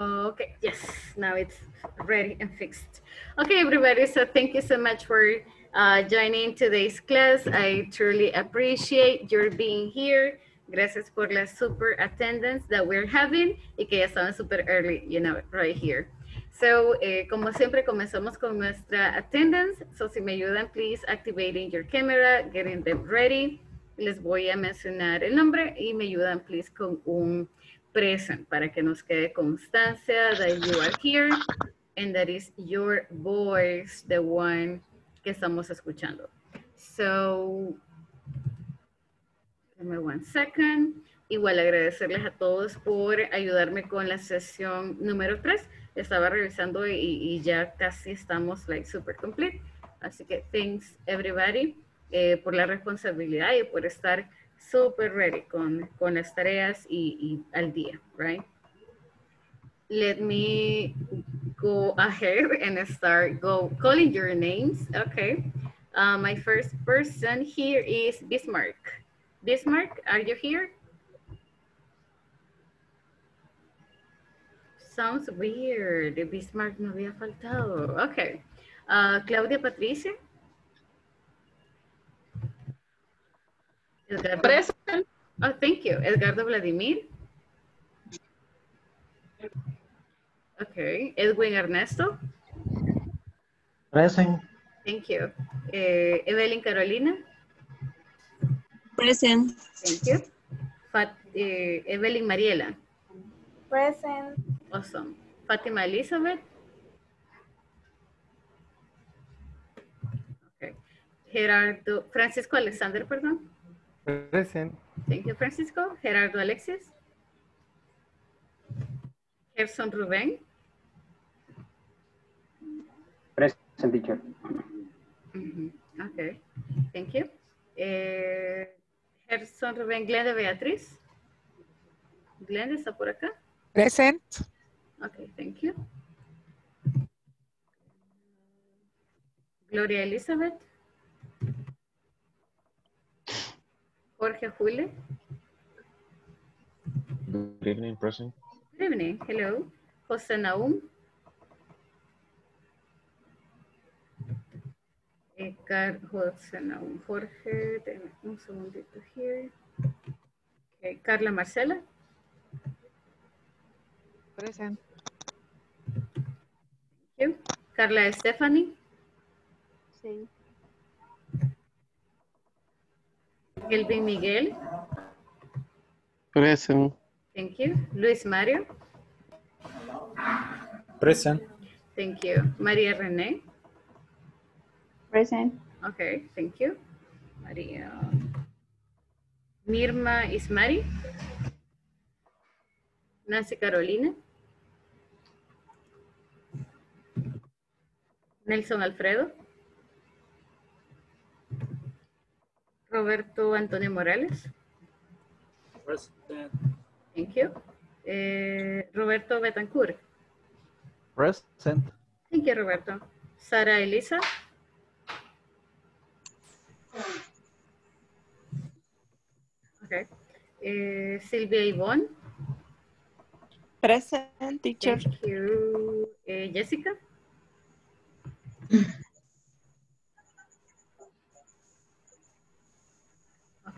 Okay, yes, now it's ready and fixed. Okay, everybody, so thank you so much for uh, joining today's class. I truly appreciate your being here. Gracias por la super attendance that we're having y que ya estaban super early, you know, right here. So, eh, como siempre, comenzamos con nuestra attendance. So, si me ayudan, please activating your camera, getting them ready. Les voy a mencionar el nombre y me ayudan, please, con un present para que nos quede constancia that you are here and that is your voice, the one que estamos escuchando. So, give me one second. Igual agradecerles a todos por ayudarme con la sesión número 3. Estaba revisando y, ya casi estamos like super complete. Así que thanks everybody eh, por la responsabilidad y por estar super ready con, con las tareas y, y al día, right? Let me go ahead and start go calling your names. Okay. Uh, my first person here is Bismarck. Bismarck, are you here? Sounds weird. Bismarck no había faltado. Okay. Uh, Claudia Patricia. Edgardo. Present. Oh, thank you. Edgardo Vladimir. Okay. Edwin Ernesto. Present. Thank you. Eh, Evelyn Carolina. Present. Thank you. Fat, eh, Evelyn Mariela. Present. Awesome. Fatima Elizabeth. Okay. Gerardo, Francisco Alexander, perdón. Present. Thank you, Francisco. Gerardo Alexis. Gerson Rubén. Present teacher. Mhm. Okay, thank you. Eh, Gerson Rubén Glenda Beatriz. Glenda está por acá. Present. Okay, thank you. Gloria Elizabeth. Jorge Jule. Good evening, present. Good evening. Hello. José Naum. José Naum. Jorge, un segundito here. Okay. Carla Marcela. Present. Thank you. Carla Stephanie. Sí. Elvin Miguel. Present. Thank you. Luis Mario. Present. Thank you. María René. Present. Okay, thank you. María. Mirma Ismari. Nancy Carolina. Nelson Alfredo. Roberto Antonio Morales. Present. Thank you. Eh, Roberto Betancourt. Present. Thank you, Roberto. Sara Elisa. Okay. Eh, Silvia Ivonne. Present, teacher. Thank you. Eh, Jessica.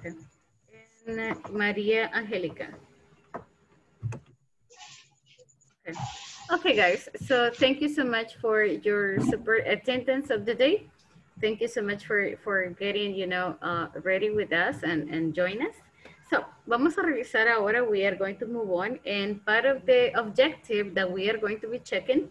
Okay. Uh, Maria Angelica. Okay. Okay, guys. So thank you so much for your super attendance of the day. Thank you so much for, for getting, you know, uh, ready with us and, and join us. So, vamos a revisar ahora. We are going to move on. And part of the objective that we are going to be checking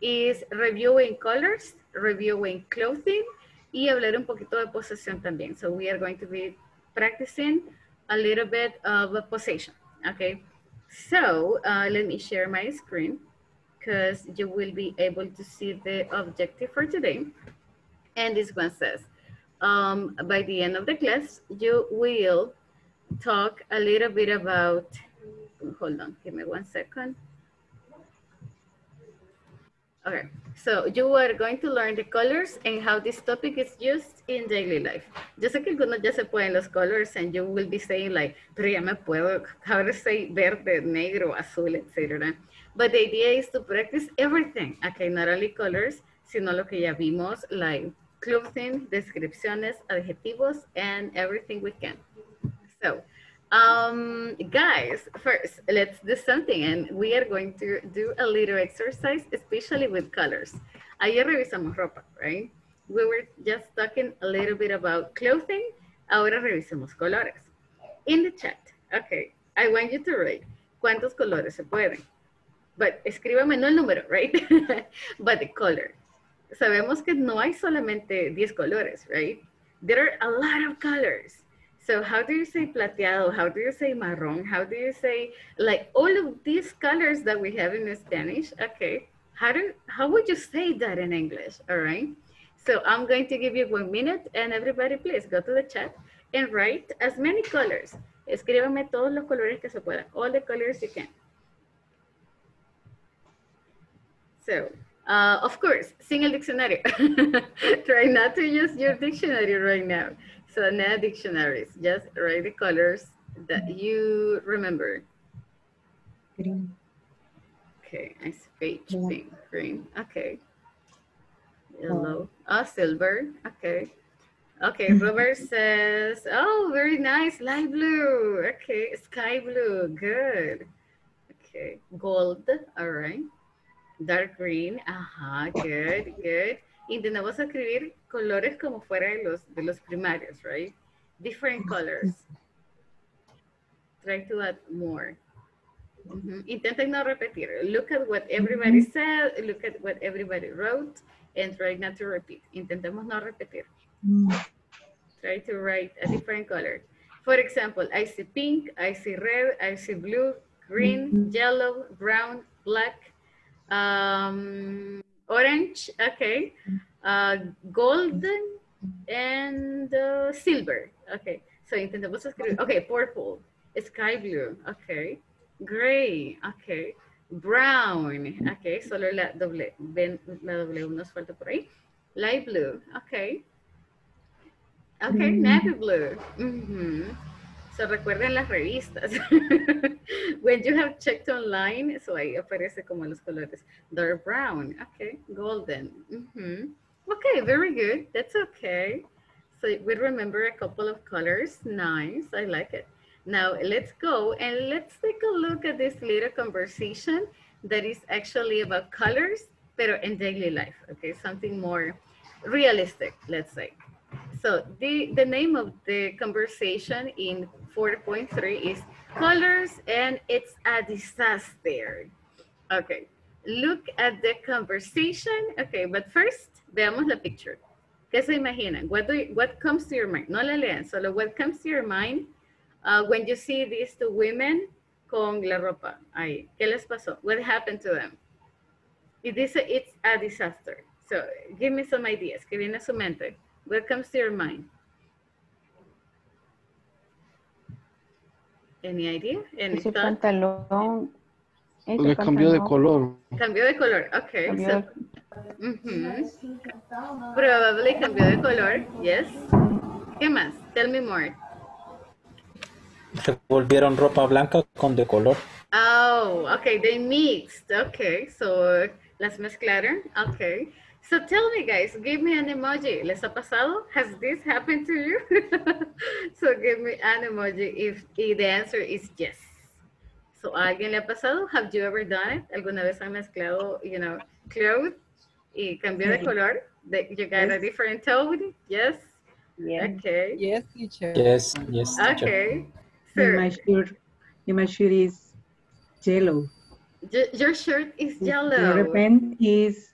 is reviewing colors, reviewing clothing, y hablar un poquito de posesión también. So, we are going to be practicing a little bit of a possession. Okay. So, uh, let me share my screen because you will be able to see the objective for today. And this one says, um, by the end of the class, you will talk a little bit about, hold on, give me one second. Okay, so you are going to learn the colors and how this topic is used in daily life. Yo sé que algunos ya se pueden los colors and you will be saying like, pero ya me puedo, how to say verde, negro, azul, etc. But the idea is to practice everything. Okay, not only colors, sino lo que ya vimos, like clothing, descripciones, adjetivos, and everything we can. So, um, guys, first, let's do something and we are going to do a little exercise, especially with colors. Ayer revisamos ropa, right? We were just talking a little bit about clothing. Ahora revisemos colores. In the chat, okay, I want you to write cuántos colores se pueden. But escríbame no el número, right? but the color. Sabemos que no hay solamente 10 colores, right? There are a lot of colors. So how do you say plateado? How do you say marrón? How do you say like all of these colors that we have in Spanish? Okay. How do how would you say that in English? All right. So I'm going to give you one minute and everybody please go to the chat and write as many colors. Escríbame todos los colores que se puedan. All the colors you can. So, uh, of course, sin el diccionario. Try not to use your dictionary right now. So no dictionaries, just write the colors that you remember. Green. Okay, I speech, Yeah. pink, green, okay. Yellow, oh, silver, okay. Okay, Robert says, oh, very nice, light blue, okay, sky blue, good. Okay, gold, all right. Dark green, ajá, good, good. Intentamos escribir colores como fuera de los, de los primarios, right? Different colors. Try to add more. Ujú. Intenten no repetir. Look at what everybody said, look at what everybody wrote, and try not to repeat. Intentemos no repetir. Mm, Try to write a different color. For example, I see pink, I see red, I see blue, green, yellow, brown, black, um, orange, okay, uh, golden, and uh, silver. Okay, so intentemos escribir. Okay, purple, sky blue, okay, gray, okay, brown, okay, solo la doble, ven, la doble nos falta por ahí. Light blue, okay. Okay, Mm. navy blue. Mhm. So recuerden las revistas. When you have checked online, so ahí aparece como los colores. Dark brown, okay, golden. Mhm. Okay, very good. That's okay. So we remember a couple of colors. Nice, I like it. Now let's go and let's take a look at this little conversation that is actually about colors, pero in daily life, okay? Something more realistic, let's say. So the, the name of the conversation in 4.3 is colors and it's a disaster. Okay, look at the conversation. Okay, but first, veamos la picture. ¿Qué se imaginan? What, do you- what comes to your mind? No la lean, solo what comes to your mind uh, when you see these two women con la ropa ahí. ¿Qué les pasó? What happened to them? It is a, it's a disaster. So give me some ideas. Que viene a su mente? What comes to your mind? Any idea? Any Ese thought? pantalón. ese Porque cambió de color. Cambió de color. Okay. cambió so, de-. Probably cambió de color. Yes. ¿Qué más? Tell me more. Revolvieron ropa blanca con de color. Oh, okay. They mixed. Okay. So las mezclaron. Okay. So tell me, guys, give me an emoji. ¿Les ha pasado? Has this happened to you? so give me an emoji if, if the answer is yes. So, ¿a alguien le ha pasado? Have you ever done it? ¿Alguna vez han mezclado, you know, clothes y cambió de color? That you got a Yes. different tone? Yes? Yeah. Okay. Yes, teacher. Yes, yes. teacher. Okay. And my So, shirt, and my shirt is yellow. y- your shirt is The other yellow. pen is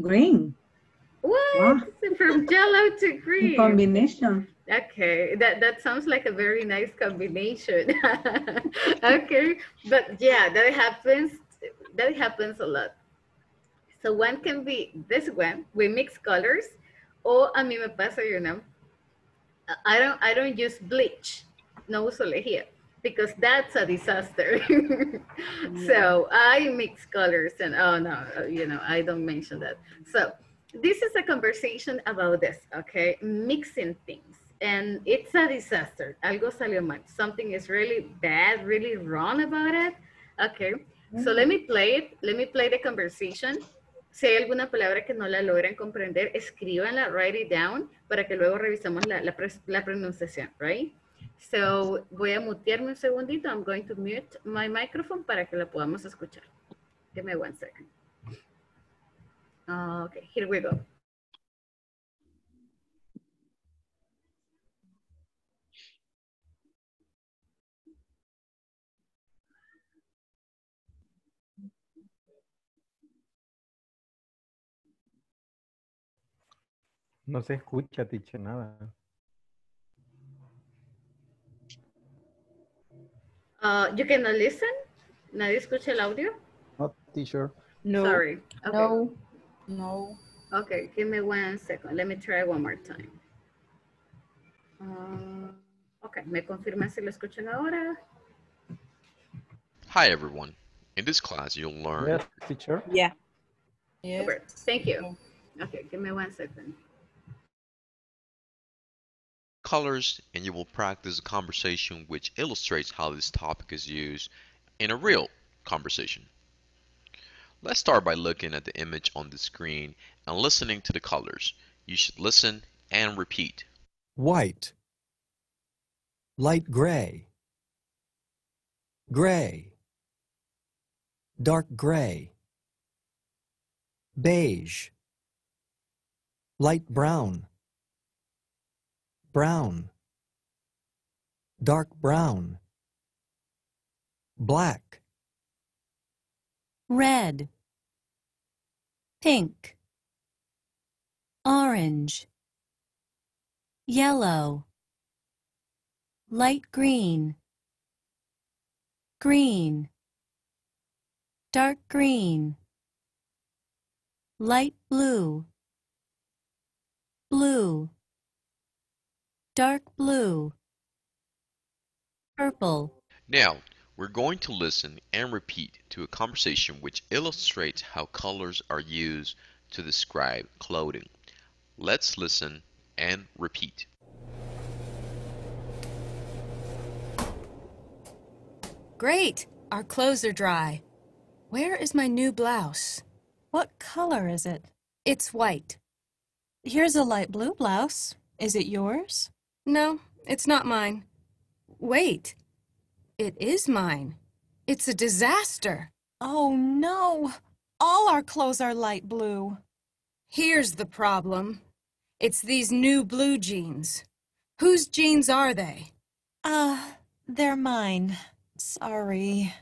green. What? From yellow to green. combination. Okay, that that sounds like a very nice combination. okay, but yeah, that happens. That happens a lot. So one can be this one. We mix colors, or a mí me pasa, you know. I don't I don't use bleach. No uso lejía. Because that's a disaster. so I mix colors and oh no, uh, you know, I don't mention that. So this is a conversation about this, okay? Mixing things. And it's a disaster. Algo salió mal. Something is really bad, really wrong about it. Okay. So let me mm-hmm. play it. Let me play the conversation. Si hay alguna palabra que no la logran comprender, escríbanla, write it down, para que luego revisemos la, la, la pronunciación, right? So, voy a mutearme un segundito. I'm going to mute my microphone para que la podamos escuchar. Give one second. Okay, here we go. No se escucha, teacher, nada. Uh, you cannot listen? ¿Nadie escucha el audio? No, teacher. No. Sorry. Okay. No. No. Okay, give me one second. Let me try one more time. Uh, okay, ¿me confirman si lo escuchan ahora? Hi everyone. In this class, you'll learn Yes, teacher. Yeah. Super, thank you. Okay, give me one second. Colors and you will practice a conversation which illustrates how this topic is used in a real conversation. Let's start by looking at the image on the screen and listening to the colors. You should listen and repeat. white, light gray, gray, dark gray, beige, light brown, brown, dark brown, black, red, pink, orange, yellow, light green, green, dark green, light blue, blue, dark blue, purple, Now, we're going to listen and repeat to a conversation which illustrates how colors are used to describe clothing. Let's listen and repeat. Great! Our clothes are dry. Where is my new blouse? What color is it? It's white. Here's a light blue blouse. Is it yours? No, it's not mine. Wait. It is mine. It's a disaster. Oh no! All our clothes are light blue. Here's the problem. It's these new blue jeans. Whose jeans are they? Uh, they're mine. Sorry.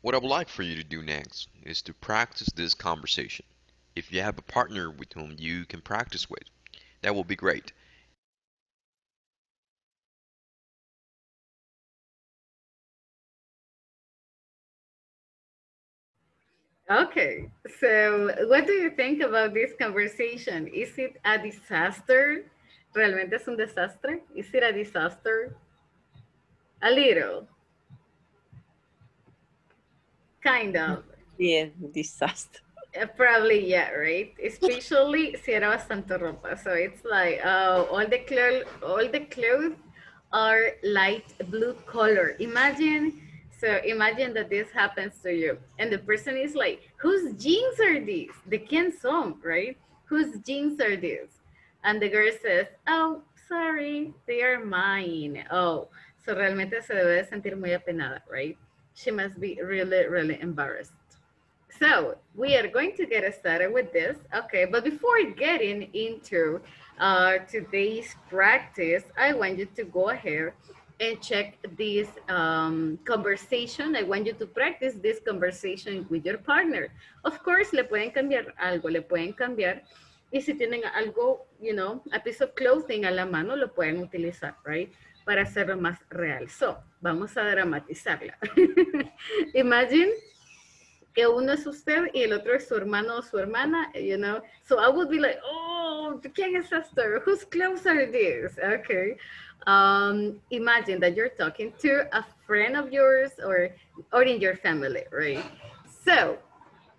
What I would like for you to do next is to practice this conversation. If you have a partner with whom you can practice with, that will be great. Okay, so what do you think about this conversation? Is it a disaster? ¿Realmente es un desastre? Is it a disaster? A little. Kind of. Yeah, disaster. Uh, probably, yeah, right? Especially si era bastante ropa. So it's like, oh, all the all the clothes are light blue color. Imagine, so imagine that this happens to you. And the person is like, whose jeans are these? The quién son, right? Whose jeans are these? And the girl says, oh, sorry, they are mine. Oh, so realmente se debe de sentir muy apenada, right? She must be really, really embarrassed. So we are going to get started with this. Okay, but before getting into uh, today's practice, I want you to go ahead and check this um, conversation. I want you to practice this conversation with your partner. Of course, le pueden cambiar algo, le pueden cambiar. Y si tienen algo, you know, a piece of clothing a la mano, lo pueden utilizar, right? Para hacerlo más real. So, vamos a dramatizarla. Imagine que uno es usted y el otro es su hermano o su hermana, you know. So I would be like, oh, ¿quién es esto? Whose clothes are these? Okay. Um, imagine that you're talking to a friend of yours or, or in your family, right? So,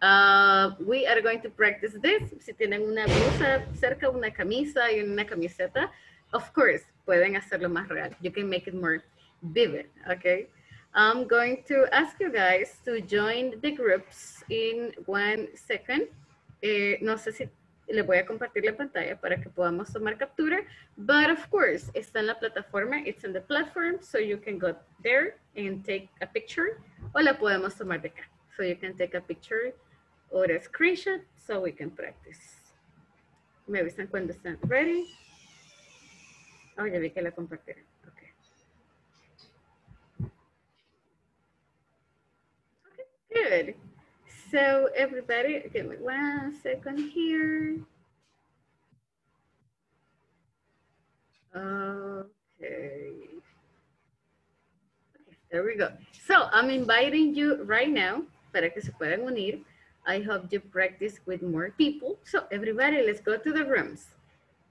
uh, we are going to practice this. Si tienen una blusa cerca, una camisa y una camiseta, of course, pueden hacerlo más real. You can make it more vivid, okay? I'm going to ask you guys to join the groups in one second. Eh, no sé si le voy a compartir la pantalla para que podamos tomar captura, but of course, está en la plataforma, it's in the platform, so you can go there and take a picture, o la podemos tomar de acá. So you can take a picture or a screenshot so we can practice. Me avisan cuando están ready. Oh, ya vi que la compartieron. Okay. Okay, good. So everybody, give me one second here. Okay. Okay, there we go. So I'm inviting you right now para que se puedan unir. I hope you practice with more people. So everybody, let's go to the rooms.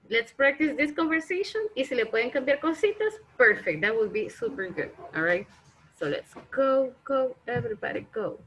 Let's practice this conversation. Y si le pueden cambiar cositas, perfect. That would be super good. All right. So let's go, go, everybody go.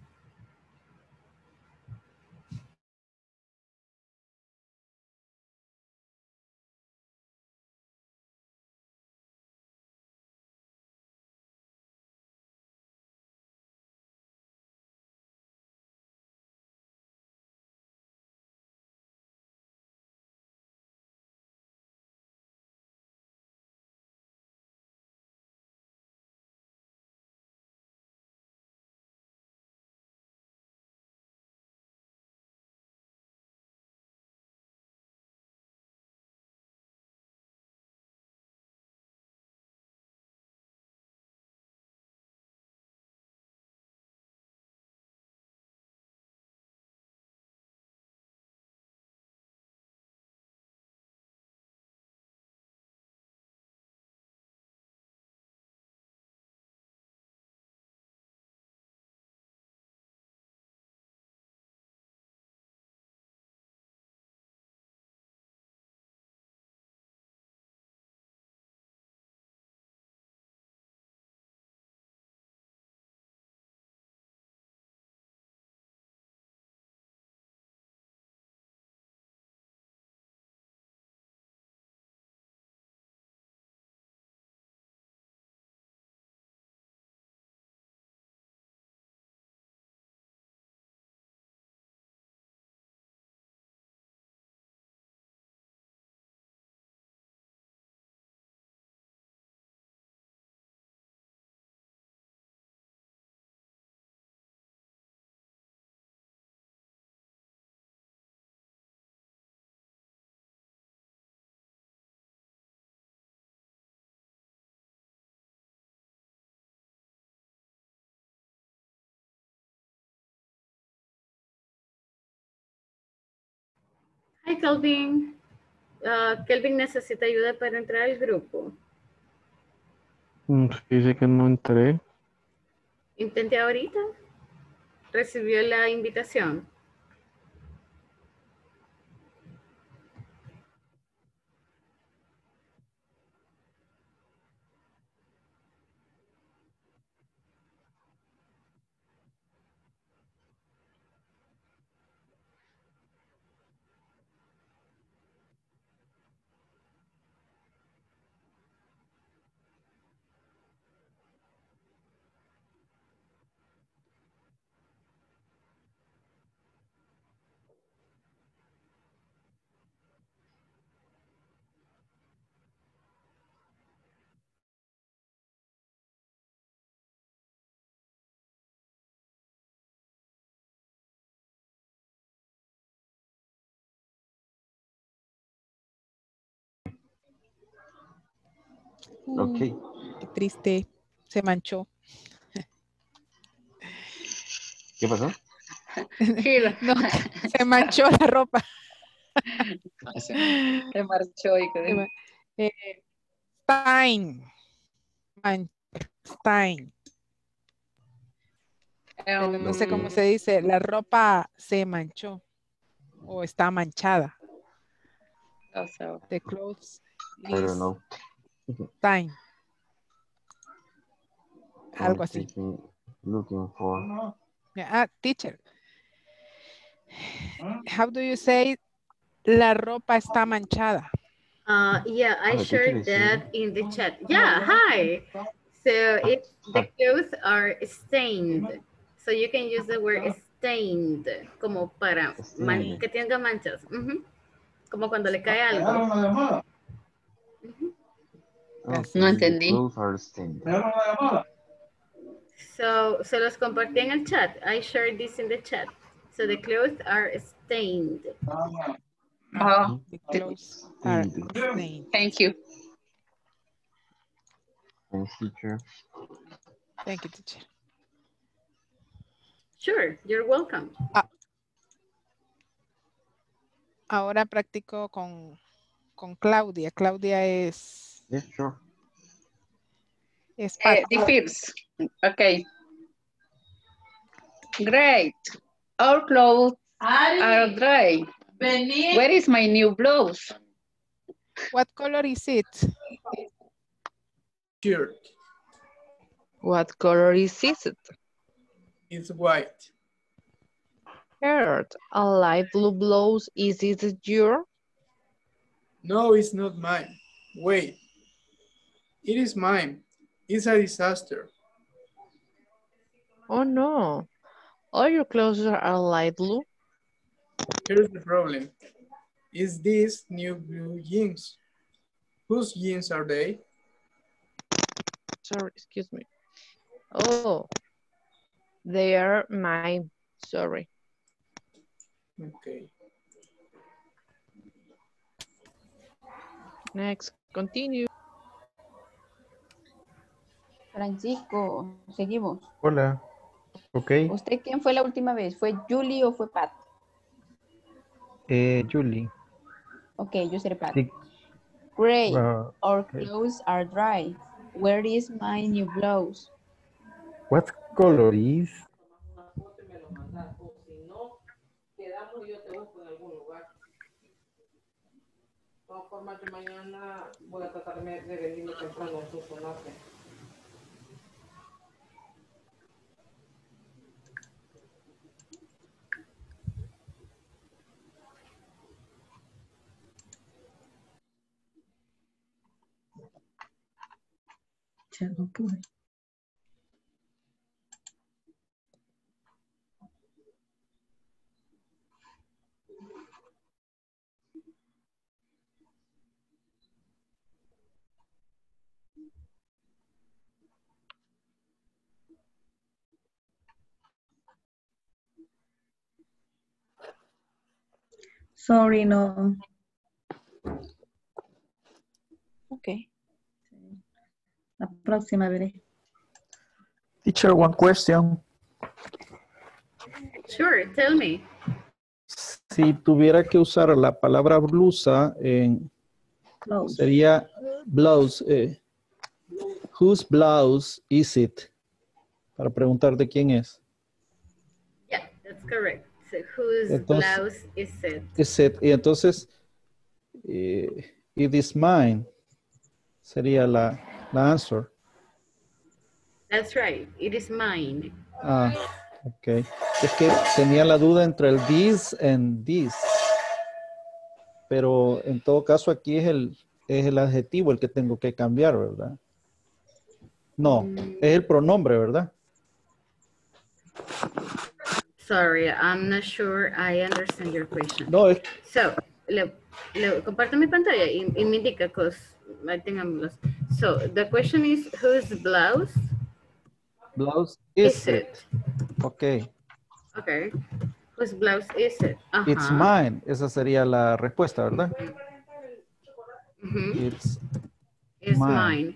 Hi, Kelvin. Ah, Kelvin necesita ayuda para entrar al grupo. Mm, Dice que no entré. Intenté ahorita. Recibió la invitación. Ok. Qué triste. Se manchó. ¿Qué pasó? No, se manchó la ropa. Se marchó y eh, Stein. Man- Stein. Pero no sé cómo se dice. La ropa se manchó. O está manchada. The clothes I don't know. Stein. algo así. Looking for. Ah, teacher. How do you say la ropa está manchada? Uh, yeah, I Oh, shared that in the chat. Yeah, hi. So it's the clothes are stained. So you can use the word stained como para man- que tenga manchas. Como cuando le cae algo. Okay, No the entendí. So se los compartí en el chat. I shared this in the chat. So the clothes are stained. Oh, the clothes are stained. Thank you. Thanks, teacher. Thank you, teacher. Sure, you're welcome. Ahora practico con, con Claudia. Claudia es, Yes, sure. es Eh, Pat. the first. Okay. Great. Our clothes are dry. Where is my new blouse? What color is it? Shirt What color is it? it? is white. Shirt. A light blue blouse. Is it your? No, it's not mine. Wait. It is mine. It's a disaster. Oh no. All your clothes are light blue. Here's the problem. Is this new blue jeans? Whose jeans are they? Sorry, excuse me. Oh, they are mine. Sorry. Okay. Next, continue. Francisco, seguimos. Hola. Ok. ¿Usted quién fue la última vez? ¿Fue Julie o fue Pat? Eh, Julie. Ok, yo seré Pat. Sí. Great. Our okay. clothes are dry. Where is my new blouse? What color is? mañana voy a tratar de venirme temprano a solucionarte. boy. Sorry, no. La próxima veré. Teacher, one question. Sure, tell me. Si tuviera que usar la palabra blusa, en, Close. sería blouse. eh, whose blouse is it? Para preguntar de quién es. Yeah, that's correct. So whose Entonces- blouse is it? Is it. Y entonces, eh, it is mine. Sería la, la answer. That's right. It is mine. Ah, ok. Es que tenía la duda entre el this and this. Pero en todo caso aquí es el, es el adjetivo el que tengo que cambiar, ¿verdad? No, es el pronombre, ¿verdad? Sorry, I'm not sure I understand your question. No, es So, le, le comparto mi pantalla y, y me indica, because I think I'm lost. So, the question is, whose blouse blouse is, is it. it? Ok. Okay. Whose blouse is it? It's mine. Esa sería la respuesta, ¿verdad? It's It's mine.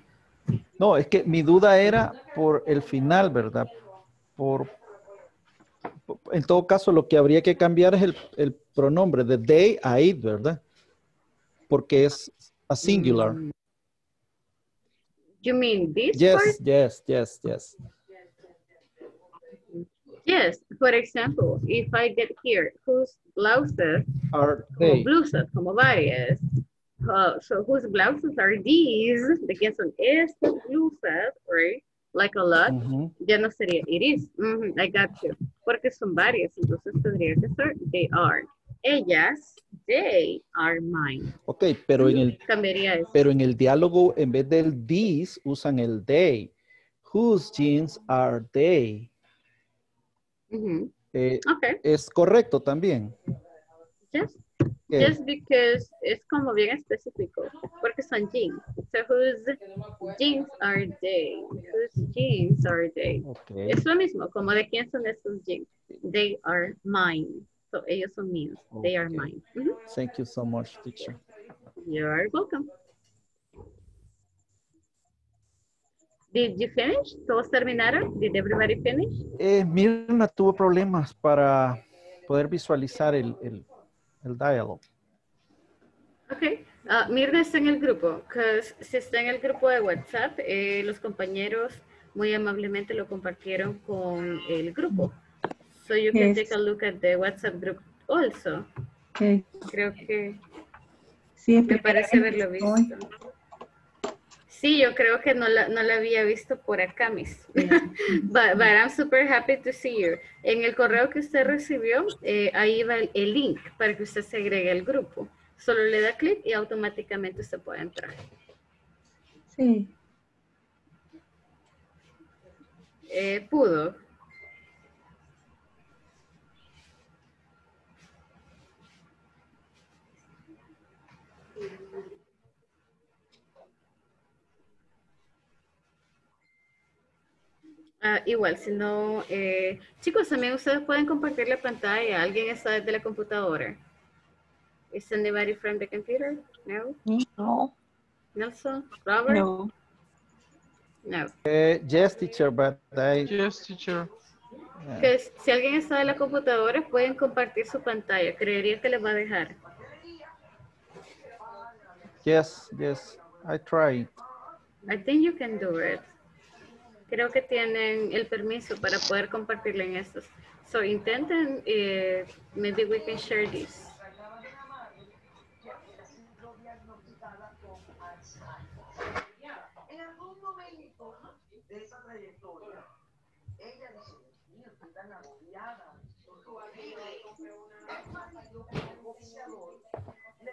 mine. No, es que mi duda era por el final, ¿verdad? Por, por- en todo caso, lo que habría que cambiar es el, el pronombre de they a it, ¿verdad? Porque es a singular. Mm. You mean this Yes, part? yes, yes, yes. Yes. For example, if I get here, whose blouses Are como they? blusas, como varias. Uh, so whose blouses are these? ¿De quién son estas blusas? Right? like a lot, Ujú. ya no sería it is. Ujú, I got you. Porque son varias, entonces tendría que ser they are. Ellas, they are mine. Ok, pero en el, Cambiaría eso. pero en el diálogo, en vez del these, usan el they. Whose jeans are they? Eh, Okay. Es correcto también. Yes. Just because es como bien específico, porque son jeans. So whose jeans are they? Whose jeans are they? Es lo mismo, como de quién son esos jeans. They are mine. So ellos son míos. They are mine. Thank you so much, teacher. You are welcome. Did you finish? ¿Todos terminaron? Did everybody finish? Eh, Mirna tuvo problemas para poder visualizar el, el, el diálogo. Ok. Ah, Mirna está en el grupo. si está en el grupo de WhatsApp, eh, los compañeros muy amablemente lo compartieron con el grupo. So you can Yes. take a look at the WhatsApp group also. Okay. Creo que Sí, me parece haberlo visto. Sí, yo creo que no la, no la había visto por acá, Miss. but, but I'm super happy to see you. En el correo que usted recibió, eh, ahí va el, el link para que usted se agregue al grupo. Solo le da clic y automáticamente usted puede entrar. Sí. Eh, pudo. Igual, si no, eh, chicos, también ustedes pueden compartir la pantalla. ¿Alguien está desde la computadora? Is anybody from the computer? No? No. Nelson? Robert? No. No. Eh, yes, teacher, but I... Yes, teacher. yeah. Que si alguien está de la computadora, pueden compartir su pantalla. Creería que les va a dejar. Yes, yes, I tried. I think you can do it. Creo que tienen el permiso para poder compartirlo en estos. So intenten, eh, maybe we can share this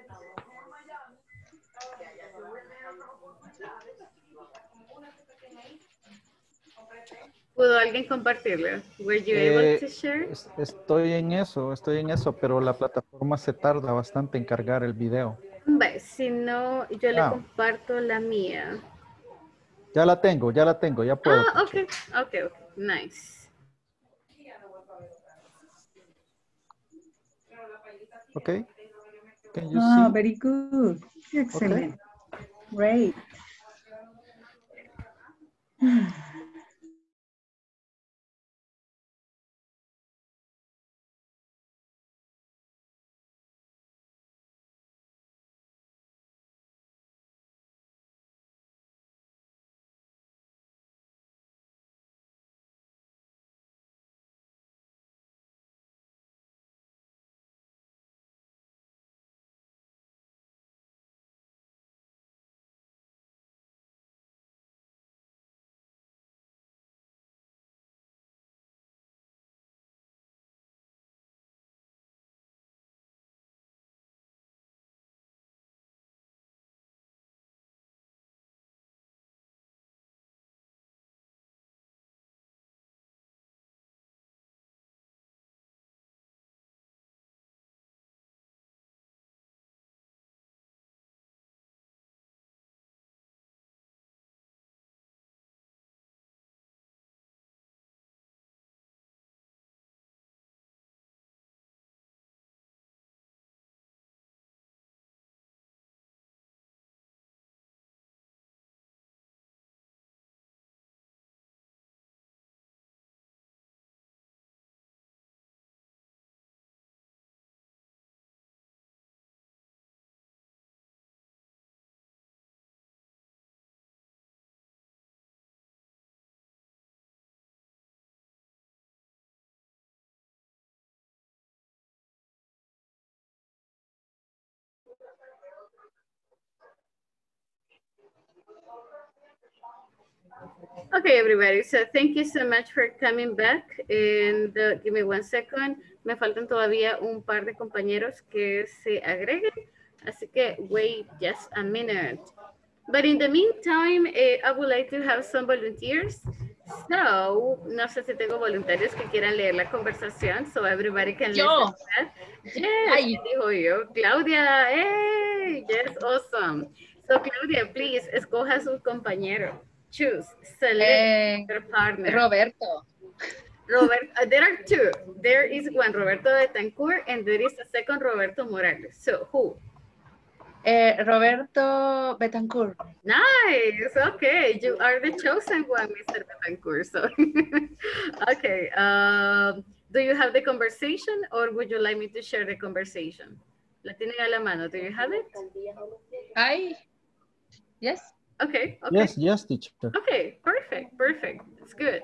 trabajo a Miami, que allá se vuelve a otras oportunidades, y va a estar como una que pequeña ahí. ¿Pudo alguien compartirlo? Were you Eh, able to share? es- Estoy en eso, estoy en eso, pero la plataforma se tarda bastante en cargar el video. Si no, yo le Ah. comparto la mía. Ya la tengo, ya la tengo, ya puedo. Ah, ok, ok, ok, nice. Ok. Can you Ah, see? very good. Excellent. Great. Okay, everybody. So thank you so much for coming back. And uh, give me one second. Me faltan todavía un par de compañeros que se agreguen. Así que wait just a minute. But in the meantime, eh, I would like to have some volunteers. So, no sé si tengo voluntarios que quieran leer la conversación. So everybody can yo. listen to that. Yes, dijo yo. Claudia, hey, yes, awesome. So, Claudia, please, escoja su compañero. Choose, select Eh, your partner. Roberto. Robert, uh, there are two. There is one Roberto Betancourt and there is a second Roberto Morales. So, who? Eh, Roberto Betancourt. Nice. Okay, you are the chosen one, Mr. Betancourt. So, okay. Um, do you have the conversation, or would you like me to share the conversation? La tienen a la mano. Do you have it? I. Yes. Okay. Okay. Yes, yes, teacher. Okay. Perfect. Perfect. It's good.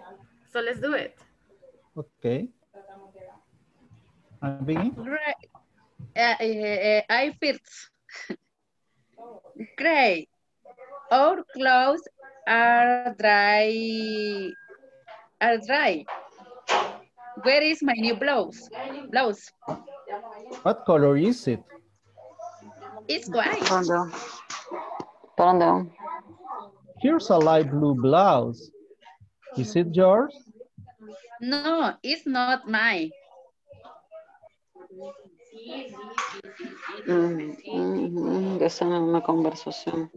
So let's do it. Okay. I'm beginning. Great. Uh, uh, I feel great. Our clothes are dry. Are dry. Where is my new blouse? Blouse. What color is it? It's white. Pardon. Pardon. Here's a light blue blouse. Is it yours? No, it's not mine. Mm, mm, mm, de esa misma conversación.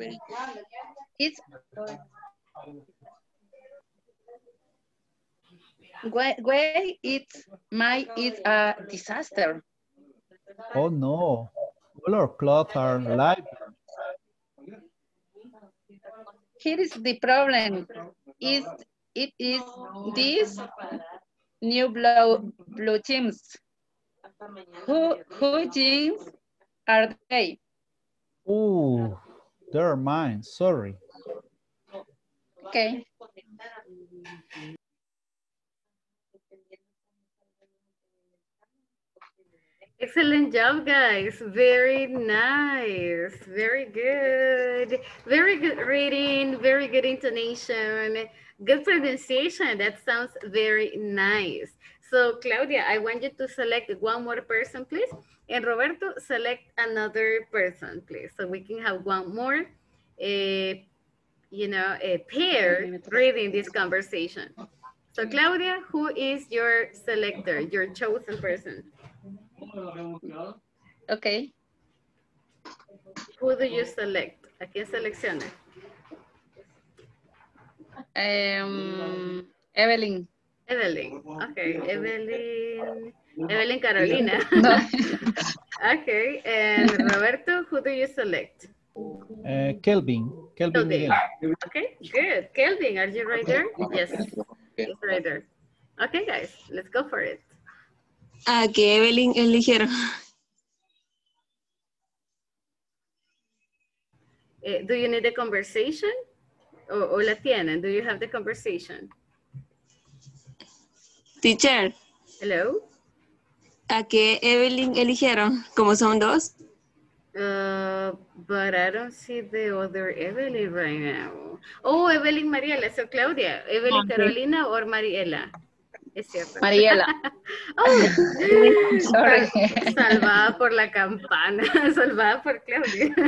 It's where, where it's my it's a disaster. Oh no. All our clothes are light. Here is the problem. Is it is this new blue blue jeans? Who who jeans are they? Oh, they're mine. Sorry. Okay. Excellent job, guys. Very nice. Very good. Very good reading. Very good intonation. Good pronunciation. That sounds very nice. So, Claudia, I want you to select one more person, please. And Roberto, select another person, please. So we can have one more, uh, you know, a pair reading this conversation. So, Claudia, who is your selector, your chosen person? Okay. Who do you select? ¿A quién selecciona? Um, Evelyn. Evelyn. Okay, Evelyn. Evelyn Carolina. No. okay, and Roberto, who do you select? Uh, Kelvin. Kelvin Kelvin. Miguel. Okay, good. Kelvin, are you right there? Yes, he's right there. Okay, guys, let's go for it. ¿A qué Evelyn eligieron? Eh, do you need a conversation? O, o la tienen? Do you have the conversation? Teacher, Hello? ¿a qué Evelyn eligieron? Como son dos. Uh, but I don't see the other Evelyn right now. Oh, Evelyn Mariela, so Claudia. Evelyn Okay. Carolina or Mariela? Es cierto. Mariela. oh, Sorry. Salvada por la campana, salvada por Claudia.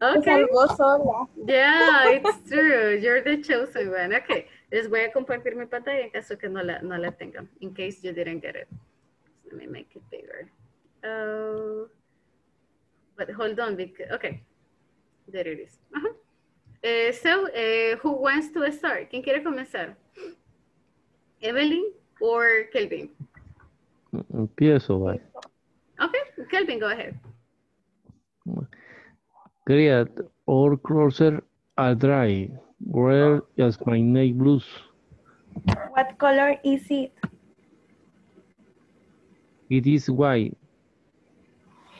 Okay. salvó sola. Yeah, it's true. You're the chosen one. Okay. Les voy a compartir mi pantalla en caso que no la, no la tengan. In case you didn't get it. Let me make it bigger. Oh, but hold on. Because, okay. There it is. Eh, so, eh, who wants to start? ¿Quién quiere comenzar? Evelyn or Kelvin? Empiezo, bye. Okay, Kelvin, go ahead. Great. All closer are dry. Where is my navy blues? What color is it? It is white.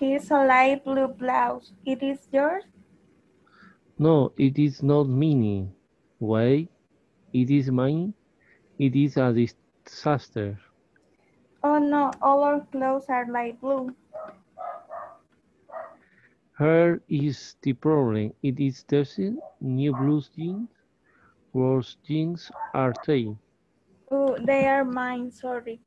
Here's a light blue blouse. It is yours? No, it is not mine. Why? It is mine. It is a disaster. Oh no, all our clothes are light blue. Here is the problem. It is dozen new blue jeans. Whose jeans are they? Oh, they are mine, sorry.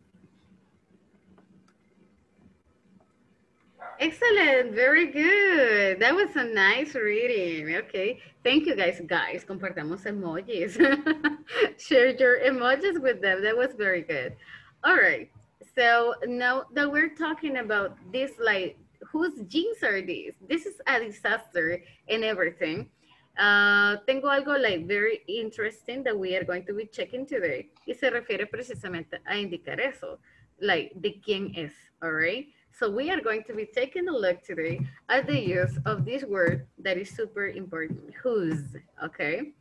Excellent, very good. That was a nice reading. Okay, thank you guys. Guys, compartamos emojis. Share your emojis with them. That was very good. All right, so now that we're talking about this, like, whose jeans are these? This is a disaster and everything. Uh, tengo algo like very interesting that we are going to be checking today. Y se refiere precisamente a indicar eso, like, de quién es, all right? So we are going to be taking a look today at the use of this word that is super important, whose, okay?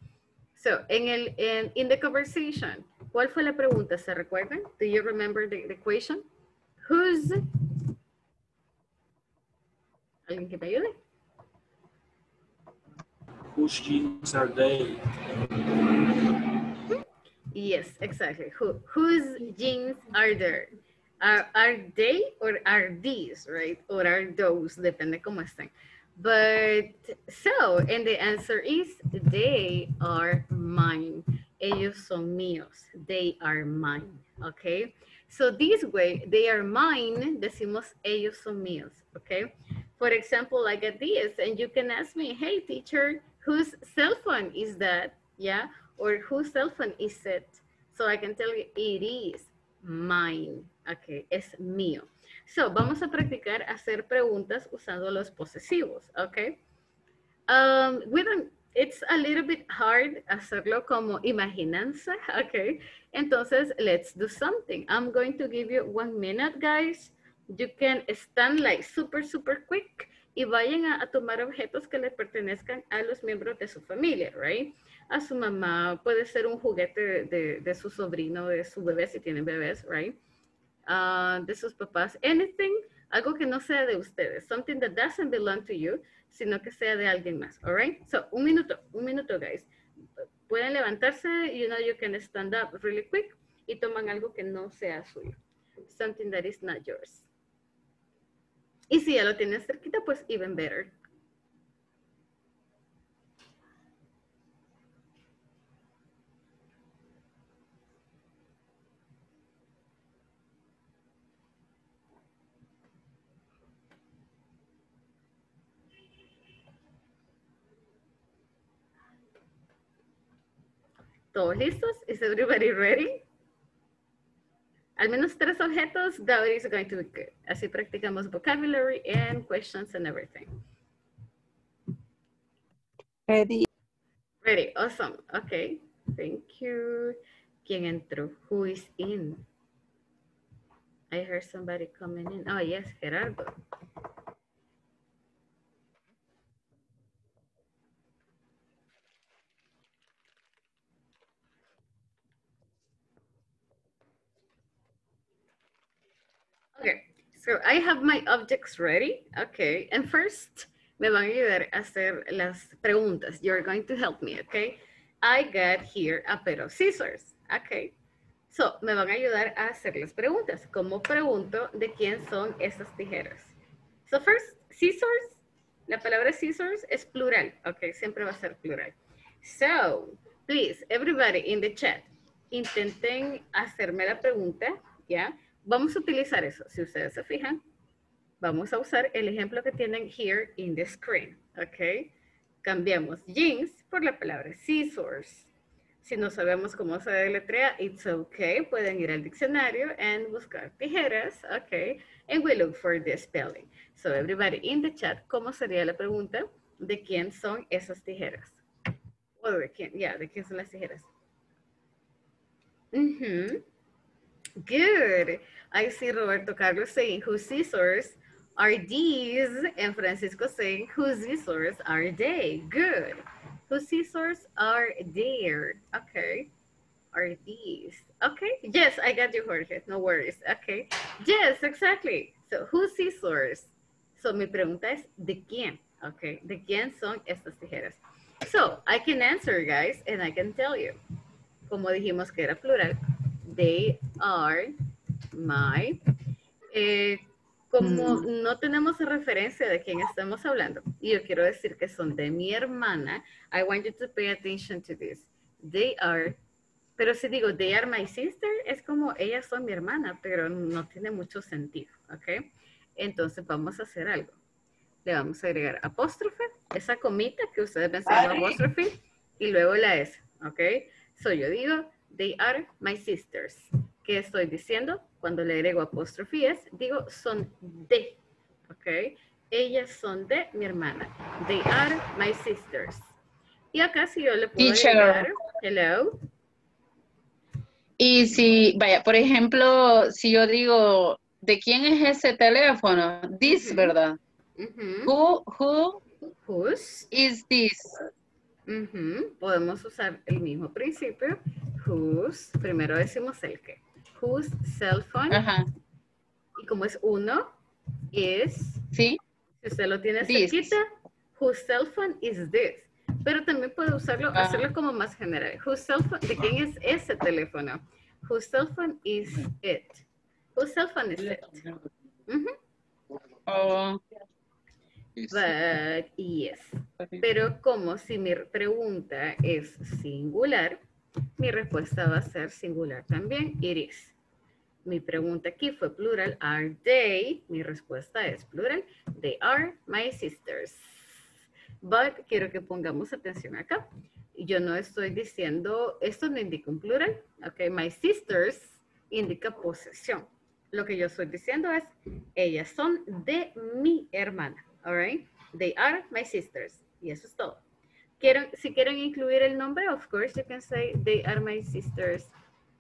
So, en el, en, in the conversation, ¿cuál fue la pregunta? ¿Se recuerdan? Do you remember the, the question? Whose? ¿Alguien que me ayude? Whose jeans are they? Yes, exactly. Who, whose jeans are there? Are, are they or are these, right? Or are those, depende cómo estén. But so, and the answer is they are mine. Ellos son míos. They are mine, okay? So this way, they are mine, decimos ellos son míos, okay? For example, like at this, and you can ask me, hey teacher, whose cell phone is that? Yeah, or whose cell phone is it? So I can tell you it is mine. Ok, es mío. So, vamos a practicar hacer preguntas usando los posesivos, ok? Um, we don't, it's a little bit hard hacerlo como imaginanza, ok? Entonces, let's do something. I'm going to give you one minute, guys. You can stand like super, super quick y vayan a, tomar objetos que le pertenezcan a los miembros de su familia, right? A su mamá, puede ser un juguete de su sobrino, de su bebé, si tienen bebés, right? Uh, de sus papás, anything, algo que no sea de ustedes, something that doesn't belong to you, sino que sea de alguien más, all right? So, un minuto, un minuto, guys. Pueden levantarse, you know, you can stand up really quick y toman algo que no sea suyo, something that is not yours. Y si ya lo tienen cerquita, pues even better. ¿Todos listos? Is everybody ready? Al menos tres objetos, that is going to be good. Así practicamos vocabulary and questions and everything. Ready. Ready, awesome. Okay, thank you. ¿Quién entró? Who is in? I heard somebody coming in. Oh, yes, Gerardo. Okay, so I have my objects ready. Okay, and first me van a ayudar a hacer las preguntas. You're going to help me, okay? I got here a pair of scissors. Okay. So, me van a ayudar a hacer las preguntas. ¿Cómo pregunto de quién son esas tijeras? So, first, scissors. La palabra scissors es plural. Okay, siempre va a ser plural. So, please, everybody in the chat, intenten hacerme la pregunta, ¿ya? Vamos a utilizar eso. Si ustedes se fijan, vamos a usar el ejemplo que tienen here in the screen, ¿ok? Cambiamos jeans por la palabra scissors. Si no sabemos cómo se deletrea, it's okay. Pueden ir al diccionario and buscar tijeras, ¿ok? And we look for the spelling. So everybody in the chat, ¿cómo sería la pregunta? ¿De quién son esas tijeras? O de quién, yeah, ¿de quién son las tijeras? Mhm. Good. I see Roberto Carlos saying, whose scissors are these? And Francisco saying, whose scissors are they? Good. Whose scissors are there? Okay. Are these? Okay. Yes, I got you, Jorge. No worries. Okay. Yes, exactly. So, whose scissors? So, mi pregunta es, ¿de quién? Okay. ¿De quién son estas tijeras? So, I can answer, guys, and I can tell you. Como dijimos que era plural, they are my. Eh, como no tenemos referencia de quién estamos hablando, y yo quiero decir que son de mi hermana, I want you to pay attention to this. they are. Pero si digo, they are my sister, es como ellas son mi hermana, pero no tiene mucho sentido, ¿ok? Entonces vamos a hacer algo. Le vamos a agregar apóstrofe, esa comita que ustedes ven siendo apóstrofe, y luego la S, ¿ok? So yo digo, they are my sisters. ¿Qué estoy diciendo? Cuando le agrego apóstrofe es, digo, son de, ¿ok? Ellas son de mi hermana. They are my sisters. Y acá si yo le puedo Teacher. agregar, hello, Y si, vaya, por ejemplo, si yo digo, ¿de quién es ese teléfono? This, ¿verdad? Who, who whose is this? Podemos usar el mismo principio. Whose, primero decimos el que. Whose cell phone. Ajá. Y como es uno, is. Sí. Si usted lo tiene This. cerquita, whose cell phone is this. Pero también puede usarlo, Ajá. hacerlo como más general. Whose cell phone, ¿de quién es ese teléfono? Whose cell phone is it? Whose cell phone is it? Oh, But yes. Pero como si mi pregunta es singular, mi respuesta va a ser singular también. It is. Mi pregunta aquí fue plural. Are they? Mi respuesta es plural. They are my sisters. But quiero que pongamos atención acá. Yo no estoy diciendo, esto no indica un plural. Ok, my sisters indica posesión. Lo que yo estoy diciendo es, ellas son de mi hermana. All right? They are my sisters. Y eso es todo. Quieren, si quieren incluir el nombre, of course, you can say they are my sisters.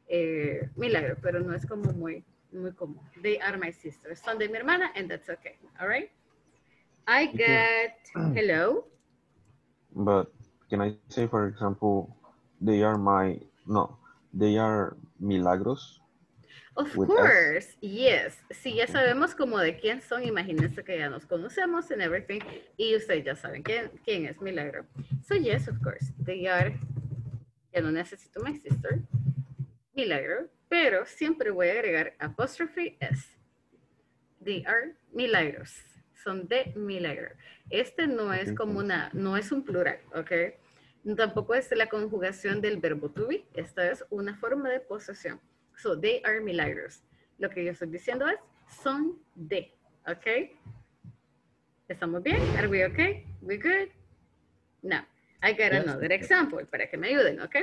Eh, milagro, pero no es como muy, muy común. They are my sisters. Son de mi hermana, and that's okay. All right? I got, hello. But can I say, for example, they are my, no, they are milagros? Of course, yes. Si ya sabemos como de quién son, imagínense que ya nos conocemos and everything, y ustedes ya saben quién, quién es Milagro. So yes, of course, they are, ya no necesito my sister, Milagro, pero siempre voy a agregar apostrophe S. They are Milagros. Son de Milagro. Este no es como una, no es un plural, ¿ok? Tampoco es la conjugación del verbo to be. Esta es una forma de posesión. So, they are milagros. Lo que yo estoy diciendo es, son de, ¿ok? ¿Estamos bien? Are we okay? We good? No. I got Yes. another example para que me ayuden, ¿ok?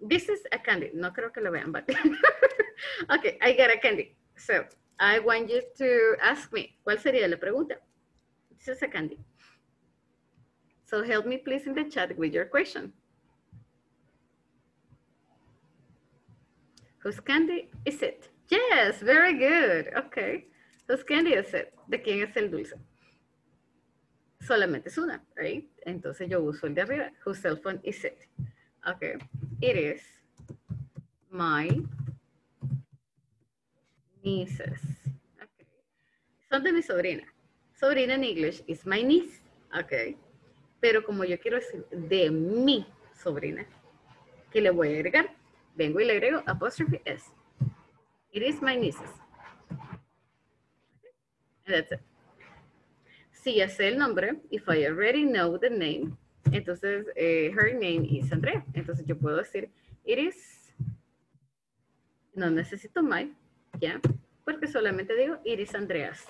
This is a candy. No creo que lo vean, but... okay, I got a candy. So, I want you to ask me, ¿cuál sería la pregunta? This is a candy. So, help me please in the chat with your question. Whose candy is it? Yes, very good. Okay. Whose candy is it? ¿De quién es el dulce? Solamente es una, right? Entonces yo uso el de arriba. Whose cell phone is it? Okay. It is my nieces. Okay. Son de mi sobrina. Sobrina en English is my niece. Okay. Pero como yo quiero decir de mi sobrina, ¿qué le voy a agregar? Vengo y le agrego apostrophe S. It is my nieces. And that's it. Si ya sé el nombre, if I already know the name, entonces eh, her name is Andrea. Entonces yo puedo decir, it is, no necesito my, ya, porque solamente digo, it is Andreas.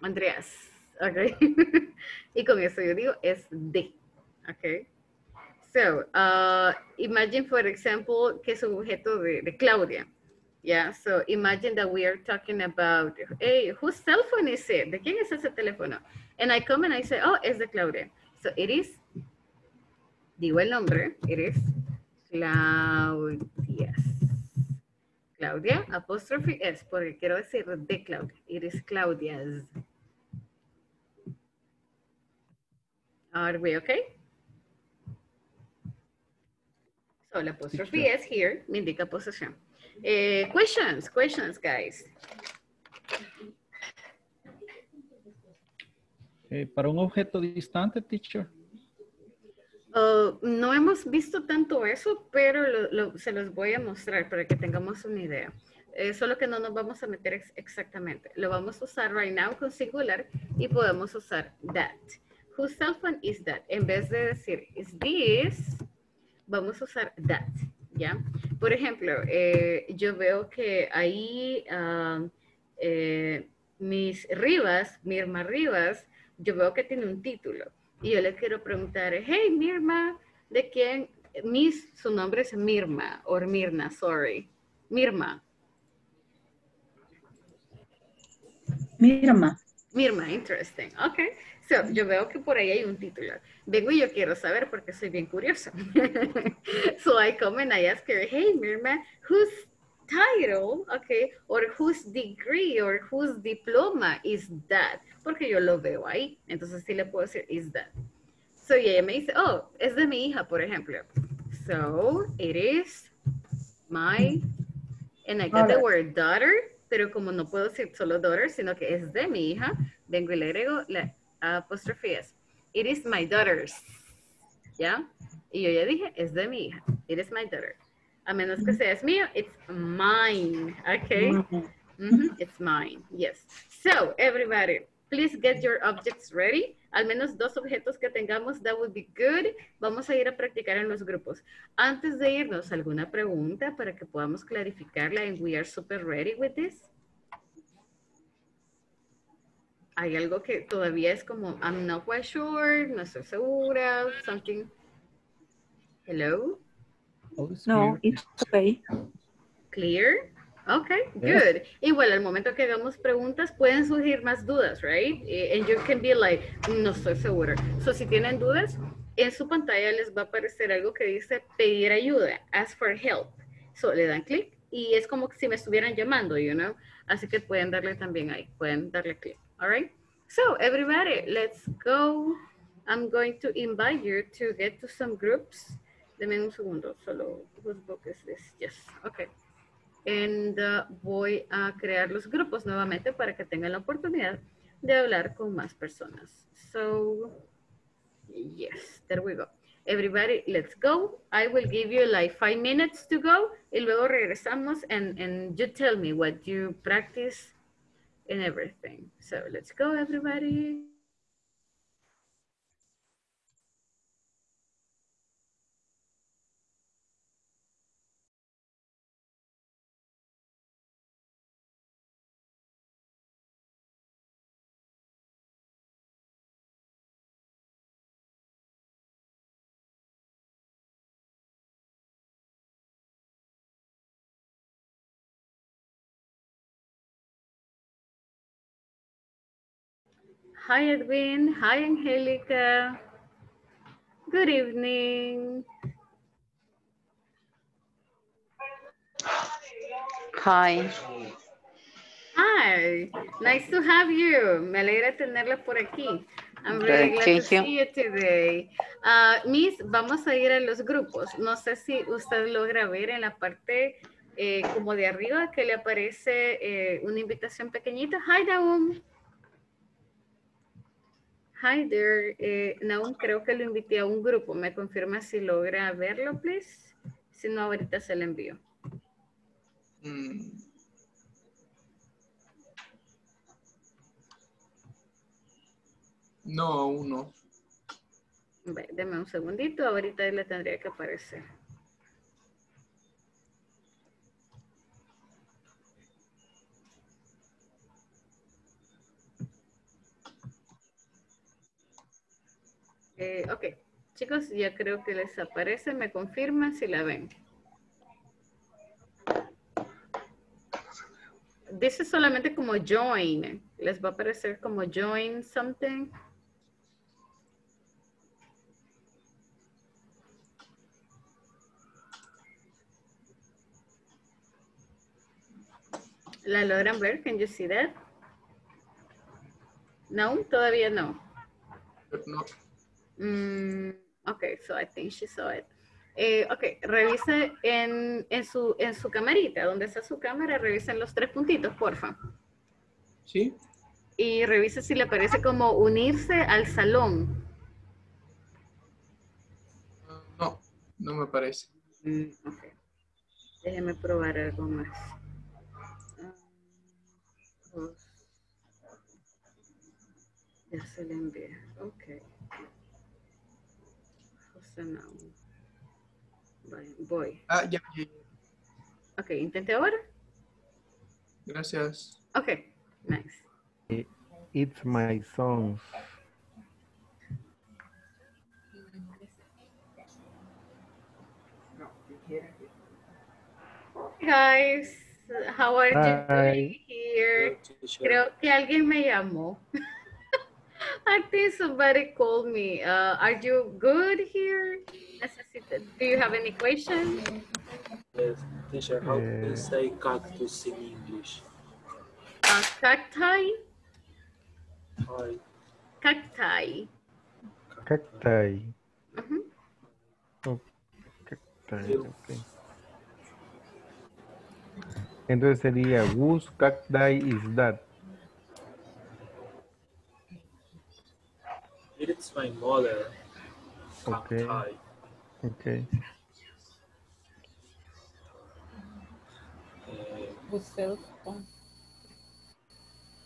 Andreas, ok. y con eso yo digo, es de, ok. So, uh, imagine, for example, que objeto de, de Claudia. Yeah, so imagine that we are talking about, hey, whose cell phone is it? ¿De quién es ese teléfono? And I come and I say, oh, es de Claudia. So it is, digo el nombre, it is Claudia's. Claudia, apostrophe S, porque quiero decir de Claudia. It is Claudia's. Are we okay? So la apostrophe is here, me indica posesión. Eh, questions, questions, guys. Eh, para un objeto distante, teacher. Uh, no hemos visto tanto eso, pero lo- lo- se los voy a mostrar para que tengamos una idea. Eh, solo que no nos vamos a meter ex- exactamente. Lo vamos a usar right now con singular y podemos usar that. Whose cell phone is that? En vez de decir, is this, vamos a usar that, ¿ya? Por ejemplo, eh, yo veo que ahí um, eh, mis Rivas, Mirma Rivas, yo veo que tiene un título. Y yo le quiero preguntar, hey Mirma, ¿de quién? Miss, su nombre es Mirma, o Mirna, sorry. Mirma. Mirma. Mirma, interesting. Ok. So, yo veo que por ahí hay un título. Vengo y yo quiero saber porque soy bien curiosa. so I come and I ask her, hey Mirma, whose title, okay, or whose degree or whose diploma is that? Porque yo lo veo ahí. Entonces sí le puedo decir, is that? So y ella me dice, oh, es de mi hija, por ejemplo. So it is my, and I got the word daughter, pero como no puedo decir solo daughter, sino que es de mi hija, vengo y le agrego la apóstrofe es. It is my daughter's. ¿Ya? Y yo ya dije, es de mi hija. It is my daughter. A menos que sea es mío, it's mine. Okay? Mm -hmm. It's mine. Yes. So, everybody, please get your objects ready. Al menos dos objetos que tengamos, that would be good. Vamos a ir a practicar en los grupos. Antes de irnos, ¿alguna pregunta para que podamos clarificarla and we are super ready with this? Hay algo que todavía es como, I'm not quite sure, no estoy segura, something. Hello? No, it's okay. Clear? Okay, good. Igual, al momento que hagamos preguntas, pueden surgir más dudas, right? And you can be like, no estoy segura. So, si tienen dudas, en su pantalla les va a aparecer algo que dice pedir ayuda, ask for help. So, le dan clic y es como si me estuvieran llamando, you know? Así que pueden darle también ahí, pueden darle clic, all right? So, everybody, let's go. I'm going to invite you to get to some groups. Deme un segundo, solo, whose book is this? Yes, okay. And uh, voy a crear los grupos nuevamente para que tengan la oportunidad de hablar con más personas. So, yes, there we go. Everybody, let's go. I will give you like five minutes to go. Y luego regresamos and, and you tell me what you practice and everything. So, let's go, everybody. Hi, Edwin. Hi, Angelica. Good evening. Hi. Hi. Nice to have you. Me alegra tenerla por aquí. I'm really glad to see you today. Uh, Miss, vamos a ir a los grupos. No sé si usted logra ver en la parte eh, como de arriba que le aparece eh, una invitación pequeñita. Hi, Daum. Hi there. Eh, Naum, creo que lo invité a un grupo. ¿Me confirma si logra verlo, please? Si no, ahorita se lo envío. Mm. No, aún no. Ve, deme un segundito. Ahorita le tendría que aparecer. Eh, ok, chicos, ya creo que les aparece. Me confirman si la ven. Dice solamente como join. Les va a aparecer como join something. ¿La logran ver? Can you see that? No, todavía no. No. Mm, ok, so I think she saw it. Eh, ok, revise en, en, su, en su camarita, donde está su cámara, revisen los tres puntitos, porfa. Sí. Y revise si le parece como unirse al salón. No, no me parece. Mm, ok. Déjeme probar algo más. Ah, Ya se le envía. Ok. José Naum. Voy. Ah, ya, ya. Ok, intente ahora. Gracias. Ok, nice. It's my songs. guys, how are you Hi. doing here? Creo que alguien me llamó. I think somebody called me. Uh, are you good here? Necesita- Do you have any question? Yes, teacher, how do Eh. you say cactus in English? Uh, cacti? Hi. Cacti. Cacti. Mhm. Oh, cacti, ok. Entonces sería whose cacti is that? It's my mother. Okay. Cacti. Okay. Whose cell phone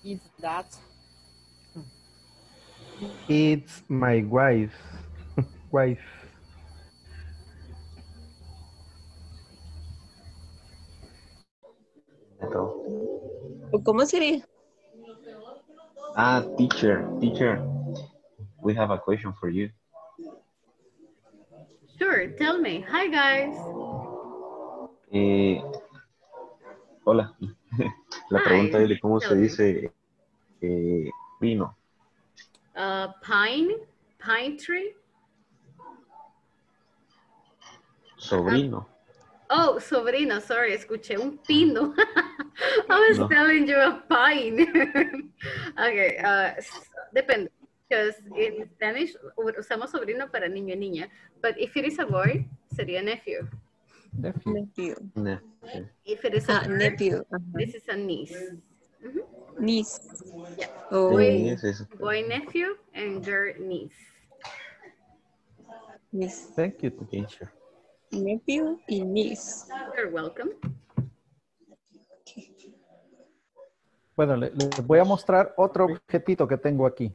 is that? It's my wife. wife. ¿Cómo sería? Ah, teacher, teacher. We have a question for you. Sure, tell me. Hi, guys. Eh, hola. La Hi, pregunta es de cómo se me. dice eh, vino. Uh, pine? Pine tree? Sobrino. Oh, sobrino, sorry, escuché un pino. I was No. telling you a pine. okay, uh, depende. Because in Spanish usamos sobrino para niño y niña. But if it is a boy, sería nephew. Nephew. Ne- If it is a Ah, girl, nephew. ajá. this is a niece. Mhm. Niece. Yeah. Oh. Boy, boy nephew and girl niece. Niece. Thank you, teacher. Nephew y niece. You're welcome. Bueno, le- les voy a mostrar otro objetito que tengo aquí.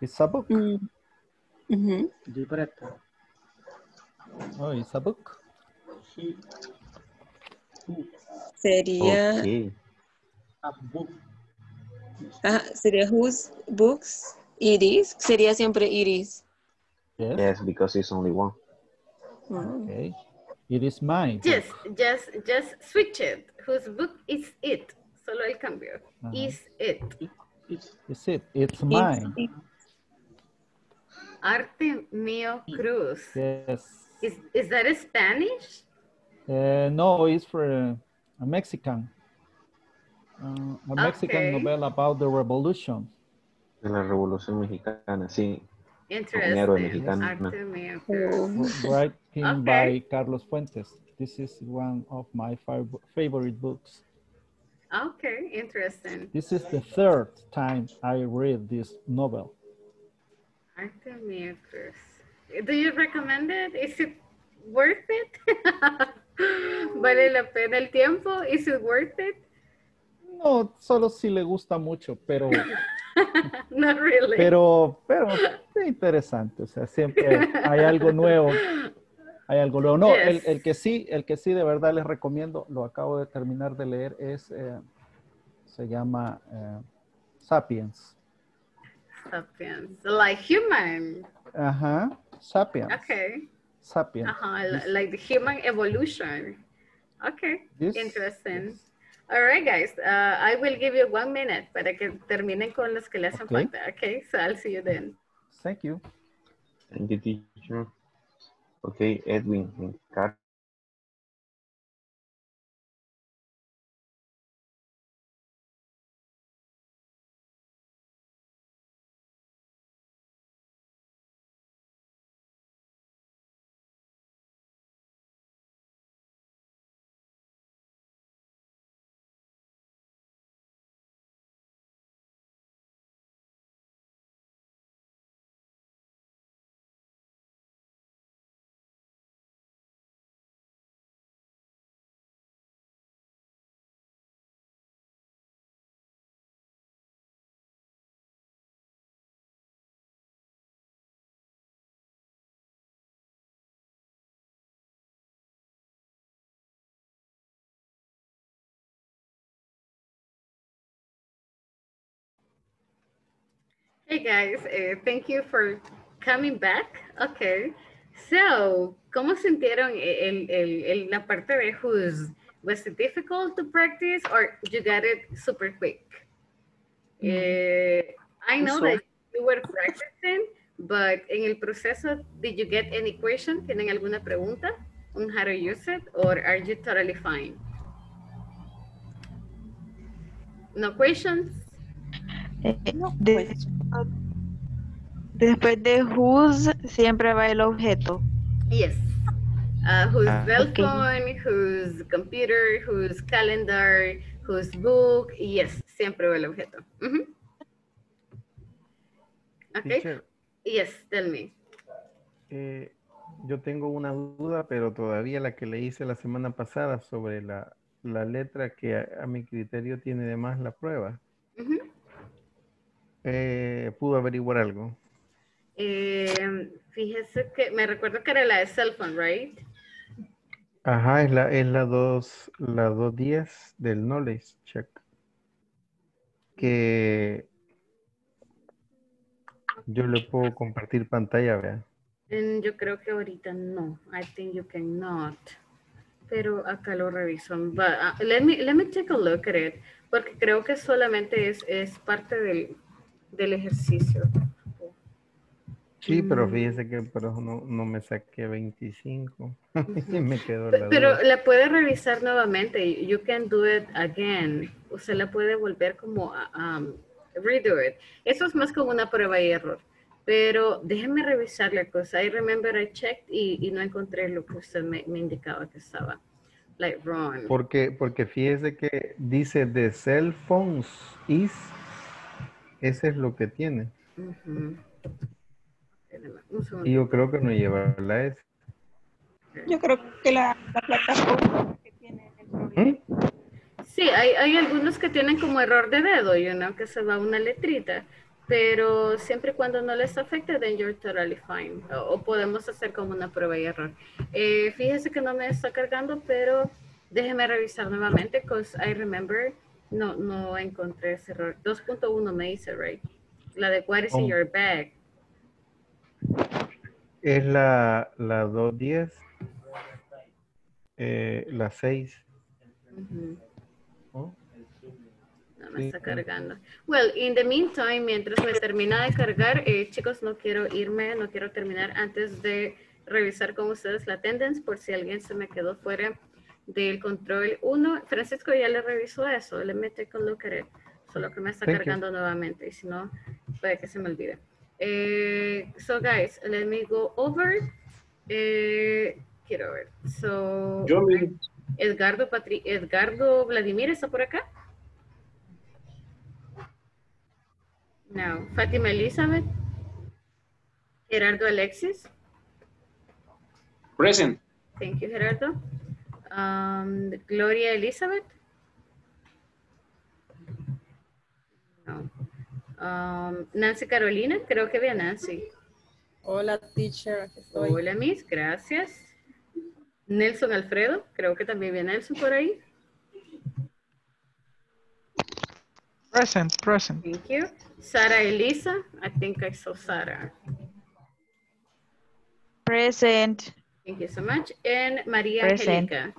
It's a book. Ujú. Oh, it's a book. Sería, Okay. Book. ajá, sería whose books iris. Sería siempre iris. Yes. Yes, because it's only one. Mm. Okay. It is mine. Just, just, just switch it. Whose book is it? Solo el cambio. Ajá. Is it? It's it. It's mine. Arte mío Cruz. Yes. Is, is that a Spanish? Uh, no, it's for uh, a Mexican. Uh, a Mexican Okay. novel about the revolution. De la Revolución Mexicana, sí. Interesting. héroe mexicano. Arte mío Cruz. writing Okay. by Carlos Fuentes. This is one of my favorite books. Okay, interesting. This is the third time I read this novel. Arte mío Cruz. Do you recommend it? Is it worth it? ¿Vale la pena el tiempo? Is it worth it? No, solo si le gusta mucho, pero, Not really. pero, pero es interesante. O sea, siempre hay algo nuevo. Hay algo nuevo. No, el, Yes. el que sí, el que sí de verdad les recomiendo, lo acabo de terminar de leer, es, eh, se llama eh, Sapiens. Sapiens. Like human. Ajá, Sapiens. Okay. Sapiens. Uh-huh, li- like the human evolution. Okay, Yes, interesting. All right, guys. Uh, I will give you one minute para que terminen con los que le hacen Okay. falta. Okay, so I'll see you then. Thank you. Thank you, teacher. Okay, Edwin, Car- Hey guys, uh, thank you for coming back. Okay. So, ¿cómo sintieron el, el, el, la parte de who's? Was it difficult to practice or you got it super quick? Mm. Uh, I know that you were practicing, but en el proceso, did you get any question? ¿Tienen alguna pregunta on how to use it or are you totally fine? No questions? Eh, de- después de whose siempre va el objeto. Yes. Uh, whose Ah, cell okay. phone, whose computer, whose calendar, whose book. Yes, siempre va el objeto. Okay. Teacher, Yes, tell me. eh, yo tengo una duda, pero todavía la que le hice la semana pasada sobre la, la letra que a, a mi criterio tiene de más la prueba. Eh, ¿Pudo averiguar algo? Eh, fíjese que me recuerdo que era la de cell phone, right? Ajá, es la, es la dos, la 210 del knowledge check. Que yo le puedo compartir pantalla, vea. Mm, yo creo que ahorita no. I think you cannot. Pero acá lo reviso. But, uh, let, me, let me take a look at it. Porque creo que solamente es, es parte del, del ejercicio. Sí, pero Mm. fíjese que pero no, no me saqué 25. Y me quedó la Pero duda. la puede revisar nuevamente. You can do it again. Usted la puede volver como a um, redo it. Eso es más como una prueba y error. Pero déjeme revisar la cosa. I remember I checked y, y no encontré lo que usted me, me indicaba que estaba. Like wrong. Porque, porque fíjese que dice de cell phones is, ese es lo que tiene. Un segundo. Y yo creo que no lleva la S. Yo creo que la, la plataforma que tiene el problema. Sí, hay, hay algunos que tienen como error de dedo, you know, que se va una letrita, pero siempre y cuando no les afecte, then you're totally fine. O, o podemos hacer como una prueba y error. Eh, fíjese que no me está cargando, pero déjeme revisar nuevamente, because I remember, no, no encontré ese error. 2.1 me dice, right? La de what is in Oh. your bag. Es la, la 210, eh, la 6. Ujú. ¿no? No me Sí. está cargando. Well, in the meantime, mientras me termina de cargar, eh, chicos, no quiero irme, no quiero terminar antes de revisar con ustedes la attendance por si alguien se me quedó fuera del control 1. Francisco ya le revisó eso, le mete con look at it, solo que me está Thank you. cargando nuevamente y si no, puede que se me olvide. Eh, so guys, let me go over. Eh, quiero ver. So, Yo mismo. Edgardo, Patri Edgardo Vladimir está por acá. No. Fátima Elizabeth. Gerardo Alexis. Present. Thank you, Gerardo. Um, Gloria Elizabeth. No. Um, Nancy Carolina, creo que ve a Nancy. Hola, teacher. aquí estoy. Hola, Miss, gracias. Nelson Alfredo, creo que también viene Nelson por ahí. Present, present. Thank you. Sara Elisa, I think I saw Sara. Present. Thank you so much. And María Present. Angélica.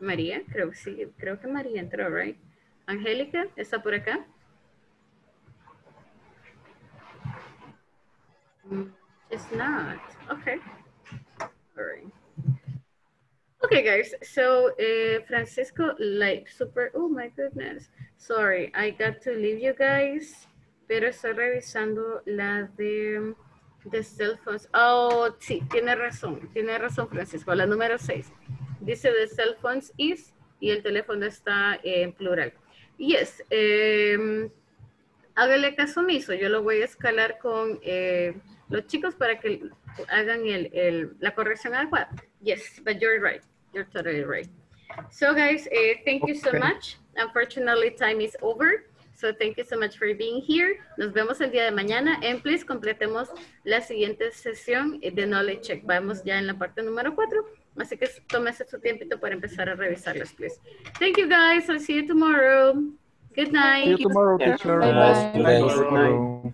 María, creo que sí, creo que María entró, right? Angélica, ¿está por acá? Mm, It's not. Okay. All right. Okay, guys. So, uh, Francisco, like, super. Oh my goodness. Sorry, I got to leave you guys. Pero estoy revisando la de, de cell phones. Oh, sí, tiene razón. Tiene razón, Francisco. La número 6. Dice de cell phones is y el teléfono está en plural. Yes. em, hágale caso omiso. Yo lo voy a escalar con eh, los chicos para que hagan el, el- la corrección adecuada. Yes, but you're right. You're totally right. So guys, eh, thank you so much. Unfortunately, time is over. So thank you so much for being here. Nos vemos el día de mañana. And please completemos la siguiente sesión de Knowledge Check. Vamos ya en la parte número 4. Así que tómese su tiempito para empezar a revisarlas, please. Thank you guys. I'll see you tomorrow. Good night. See you tomorrow, teacher. Bye